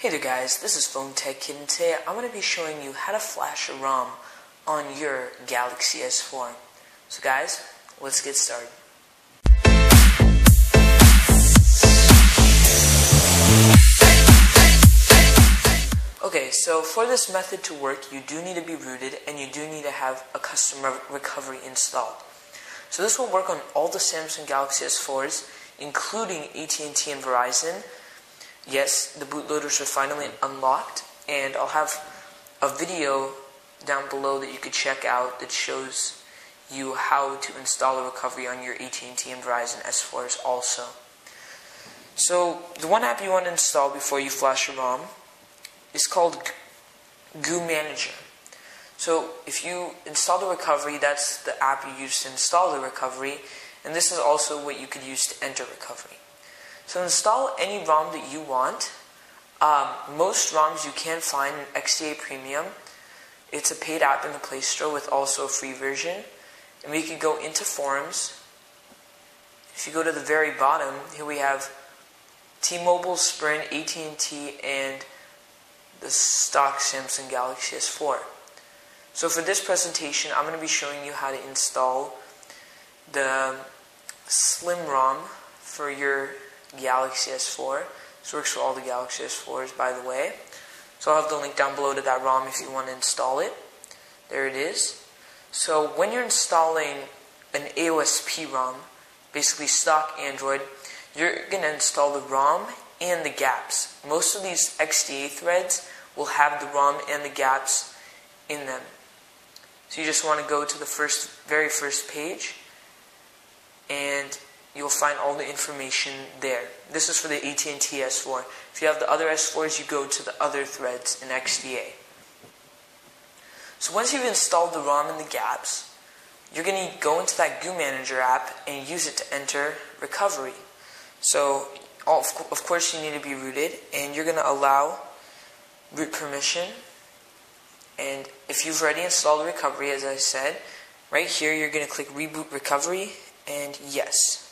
Hey there guys, this is Phone Tech Kid and today I'm going to be showing you how to flash a ROM on your Galaxy S4. So guys, let's get started. Okay, so for this method to work, you do need to be rooted and you do need to have a custom recovery installed. So this will work on all the Samsung Galaxy S4s, including AT&T and Verizon, yes, the bootloaders are finally unlocked, and I'll have a video down below that you could check out that shows you how to install a recovery on your AT&T and Verizon S4s also. So the one app you want to install before you flash your ROM is called Goo Manager. So if you install the recovery, that's the app you use to install the recovery, and this is also what you could use to enter recovery. So install any ROM that you want. Um, most ROMs you can find in XDA Premium. It's a paid app in the Play Store with also a free version. And we can go into forums. If you go to the very bottom, here we have T-Mobile, Sprint, AT&T, and the stock Samsung Galaxy S4. So for this presentation, I'm going to be showing you how to install the Slim ROM for your Galaxy S4. This works for all the Galaxy S4s, by the way. So I'll have the link down below to that ROM if you want to install it. There it is. So when you're installing an AOSP ROM, basically stock Android, you're going to install the ROM and the Gapps. Most of these XDA threads will have the ROM and the Gapps in them. So you just want to go to the first, very first page and you'll find all the information there. This is for the AT&T S4. If you have the other S4s, you go to the other threads in XDA. So once you've installed the ROM and the Gapps, you're going to go into that Goo Manager app and use it to enter recovery. So of course you need to be rooted and you're going to allow root permission and if you've already installed recovery as I said right here you're going to click reboot recovery and yes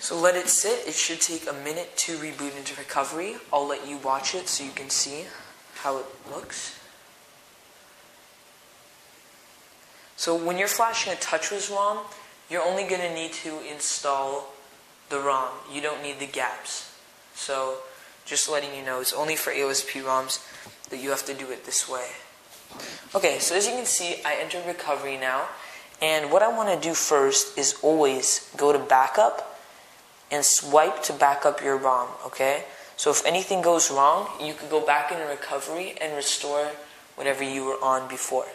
so let it sit. It should take a minute to reboot into recovery. I'll let you watch it so you can see how it looks. So when you're flashing a TouchWiz ROM, you're only going to need to install the ROM. You don't need the Gapps. So just letting you know, it's only for AOSP ROMs that you have to do it this way. Okay, so as you can see, I entered recovery now. And what I want to do first is always go to backup and swipe to back up your ROM, okay? So if anything goes wrong, you can go back into recovery and restore whatever you were on before.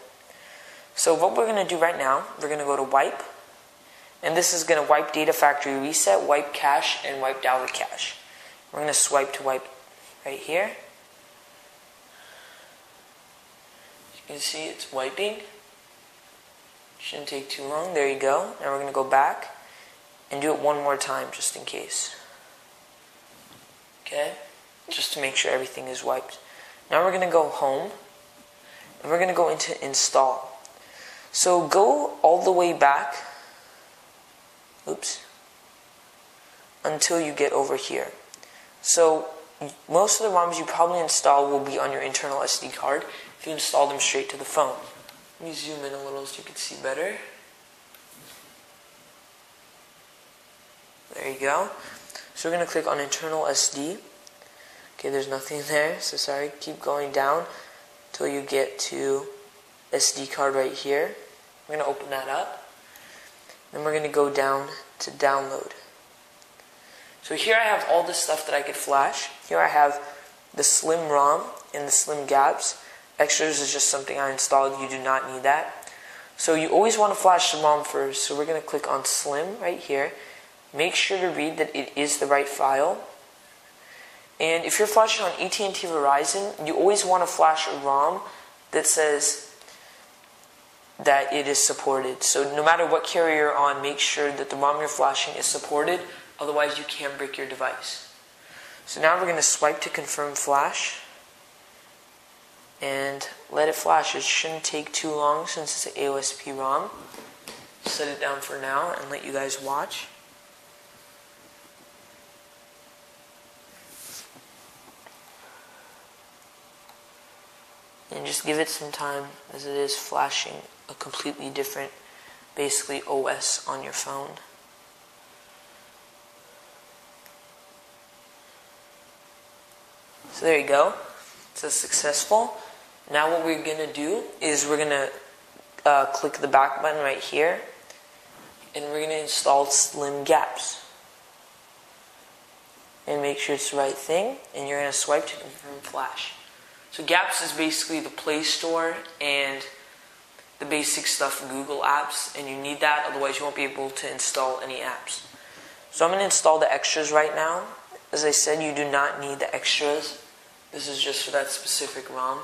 So what we're going to do right now, we're going to go to wipe, and this is going to wipe data factory reset, wipe cache, and wipe download cache. We're going to swipe to wipe right here. You can see it's wiping. Shouldn't take too long. There you go. Now we're going to go back and do it one more time just in case. Okay? Just to make sure everything is wiped. Now we're going to go home and we're going to go into install. So go all the way back. Oops. Until you get over here. So most of the ROMs you probably install will be on your internal SD card if you install them straight to the phone. Let me zoom in a little so you can see better. There you go. So we're going to click on internal SD. Okay, there's nothing there, so sorry. Keep going down until you get to SD card right here. We're going to open that up. Then we're going to go down to download. So here I have all the stuff that I could flash. Here I have the slim ROM and the slim Gapps. Extras is just something I installed. You do not need that. So you always want to flash the ROM first. So we're going to click on slim right here. Make sure to read that it is the right file. And if you're flashing on AT&T Verizon, you always want to flash a ROM that says that it is supported. So no matter what carrier you're on, make sure that the ROM you're flashing is supported. Otherwise, you can break your device. So now we're going to swipe to confirm flash. And let it flash. It shouldn't take too long since it's an AOSP ROM. Set it down for now and let you guys watch. And just give it some time as it is flashing a completely different basically OS on your phone. So there you go. It says successful. Now what we're going to do is we're going to uh, click the back button right here and we're going to install Slim Gapps. And make sure it's the right thing and you're going to swipe to confirm flash. So Gapps is basically the Play Store and the basic stuff Google apps and you need that otherwise you won't be able to install any apps. So I'm going to install the extras right now. As I said, you do not need the extras. This is just for that specific ROM.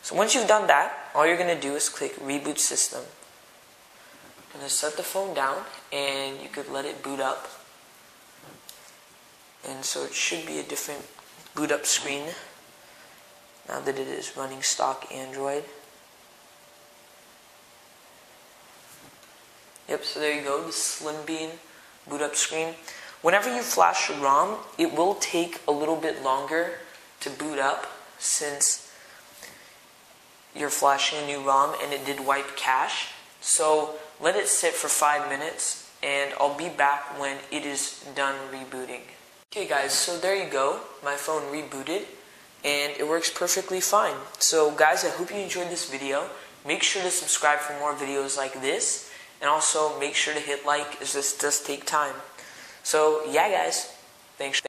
So once you've done that, all you're going to do is click Reboot System. I'm to set the phone down and you could let it boot up. And so it should be a different boot up screen now that it is running stock Android. Yep, so there you go, the Slim Bean boot up screen. Whenever you flash a ROM, it will take a little bit longer to boot up since you're flashing a new ROM and it did wipe cache. So let it sit for five minutes and I'll be back when it is done rebooting. Okay guys, so there you go. My phone rebooted and it works perfectly fine. So guys, I hope you enjoyed this video. Make sure to subscribe for more videos like this. And also make sure to hit like as this does take time. So yeah guys, thanks.